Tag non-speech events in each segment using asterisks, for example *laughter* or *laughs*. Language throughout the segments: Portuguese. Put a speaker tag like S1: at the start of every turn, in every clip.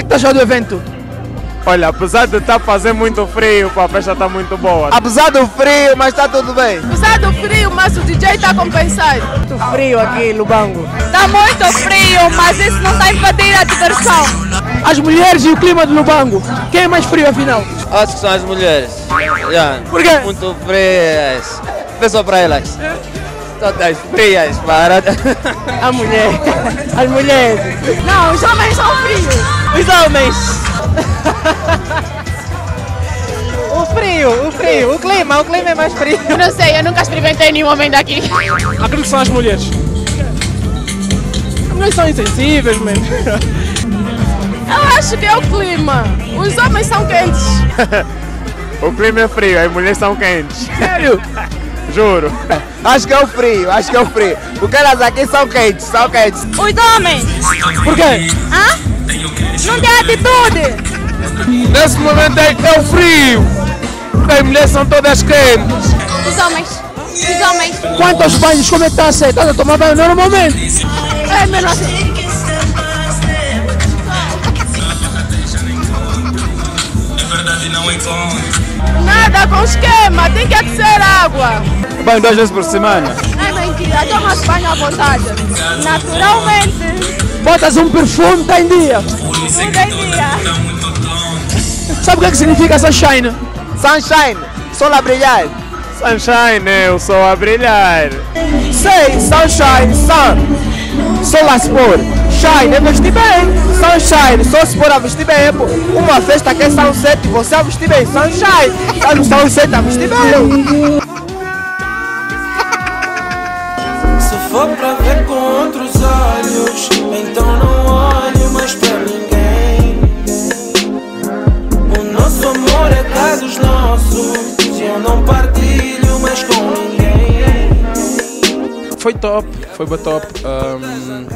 S1: está achando do evento?
S2: Olha, apesar de estar fazendo muito frio, pá, a festa está muito boa.
S3: Apesar do frio, mas está tudo bem.
S4: Apesar do frio, mas o DJ está compensado.
S1: Muito frio aqui, Lubango.
S4: Está muito frio, mas isso não está a impedir a diversão.
S1: As mulheres e o clima de Lubango. Quem é mais frio afinal?
S3: Acho que são as mulheres. Yeah.
S1: Por quê?
S3: Muito frias. Vê só para elas. Todas frias, para.
S1: A mulher. As mulheres.
S4: Não, os homens são frios.
S1: Os homens. o frio, o frio, o clima, o clima é mais frio.
S4: Não sei, eu nunca experimentei nenhum homem daqui.
S1: Acredito que são as mulheres. As mulheres são insensíveis, mano.
S4: Eu acho que é o clima. Os homens são quentes. *laughs*
S2: O clima é frio, as mulheres são quentes.
S1: Sério? *laughs*
S2: Juro.
S3: Acho que é o frio, acho que é o frio. Porque elas aqui são quentes, são quentes.
S4: Os homens,
S1: Por quê?
S4: hã? Não tem atitude.
S2: Nesse momento é, é o frio. As mulheres são todas quentes.
S4: Os homens, os homens.
S1: Quantos banhos? Como é que está a ser? A tomar banho normalmente?
S4: É mesmo assim. Nada com esquema, tem que aquecer água.
S2: Banho duas vezes por semana.
S4: É mentira, tomas banho à vontade. Naturalmente,
S1: Botas um perfume, está em dia.
S4: tudo em dia.
S1: Sabe o que, é que significa sunshine?
S3: Sunshine, sol a brilhar.
S2: Sunshine, é o sol a brilhar.
S1: Sei, sunshine, sun. Sol a se pôr. Shine é vestir bem. Sunshine, só se pôr a vestir bem. É pô, uma festa que é sunset e você a vestir bem. Sunshine. Tá no sunset a vestir bem.
S5: Se for pra ver com outros olhos,
S6: top, foi bem top. Um,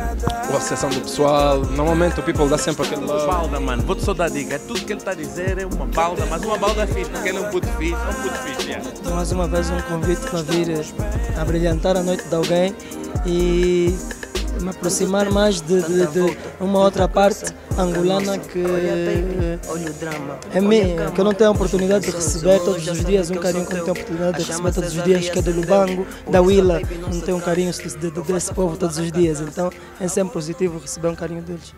S6: a do pessoal. Normalmente o people dá sempre aquele love.
S7: balda, mano. Vou-te só dar dica. É tudo que ele está a dizer é uma balda, mas uma balda fixe, porque ele é um puto fixe, é um puto fixe, yeah.
S8: mais uma vez um convite para vir eh, a brilhantar a noite de alguém e me aproximar mais de, de- de uma outra parte angolana que é minha, que eu não tenho a oportunidade de receber todos os dias um carinho que eu não tenho a oportunidade de receber todos os dias, que é do Lubango, da Willa, não tenho um carinho de- de- desse povo todos os dias, então é sempre positivo receber um carinho deles.